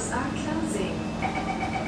Doors are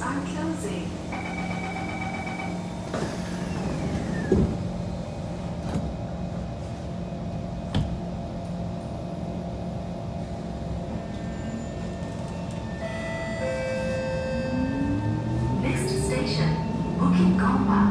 Are closing. Next station, Bukit Gombak.